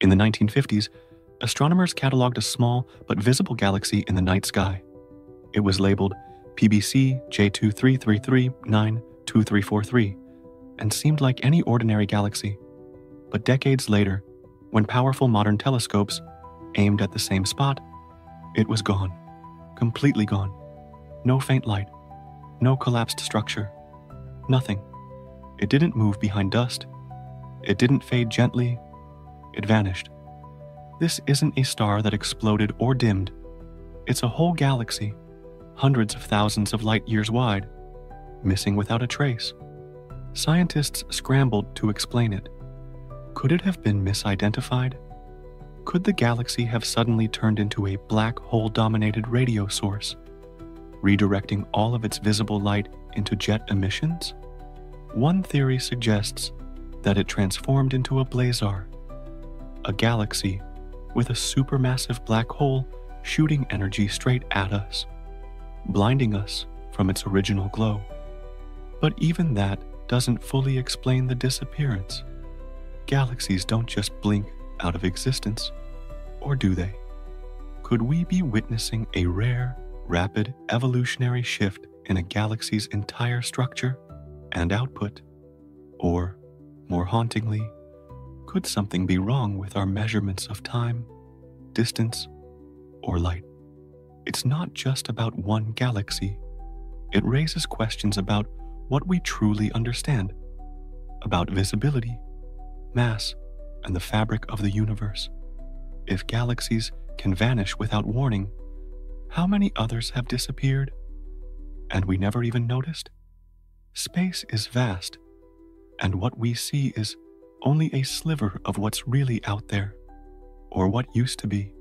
In the 1950s, astronomers cataloged a small but visible galaxy in the night sky. It was labeled PBC J2333.9-2343 and seemed like any ordinary galaxy. But decades later, when powerful modern telescopes aimed at the same spot, it was gone. Completely gone. No faint light. No collapsed structure. Nothing. It didn't move behind dust. It didn't fade gently. It vanished. This isn't a star that exploded or dimmed. It's a whole galaxy, hundreds of thousands of light years wide, missing without a trace. Scientists scrambled to explain it. Could it have been misidentified? Could the galaxy have suddenly turned into a black hole dominated radio source, redirecting all of its visible light into jet emissions? One theory suggests that it transformed into a blazar, a galaxy with a supermassive black hole shooting energy straight at us, blinding us from its original glow. But even that doesn't fully explain the disappearance. Galaxies don't just blink out of existence, or do they? Could we be witnessing a rare, rapid evolutionary shift in a galaxy's entire structure and output? Or, more hauntingly, could something be wrong with our measurements of time, distance, or light? It's not just about one galaxy. It raises questions about what we truly understand, about visibility, mass, and the fabric of the universe. If galaxies can vanish without warning, how many others have disappeared? And we never even noticed? Space is vast, and what we see is only a sliver of what's really out there, or what used to be.